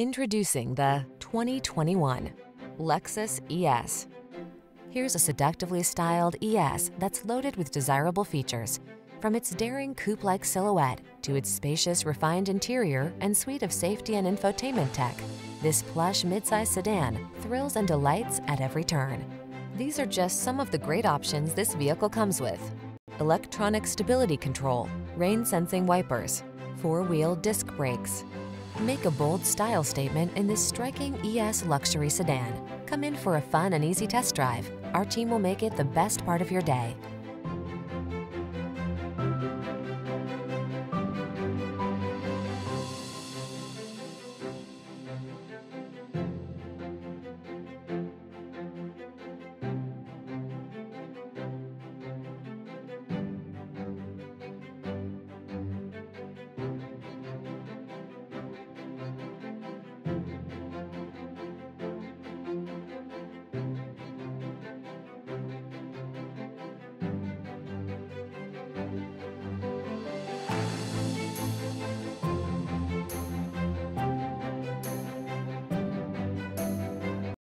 Introducing the 2021 Lexus ES. Here's a seductively styled ES that's loaded with desirable features. From its daring coupe-like silhouette to its spacious, refined interior and suite of safety and infotainment tech, this plush midsize sedan thrills and delights at every turn. These are just some of the great options this vehicle comes with. Electronic stability control, rain-sensing wipers, four-wheel disc brakes. Make a bold style statement in this striking ES luxury sedan. Come in for a fun and easy test drive. Our team will make it the best part of your day.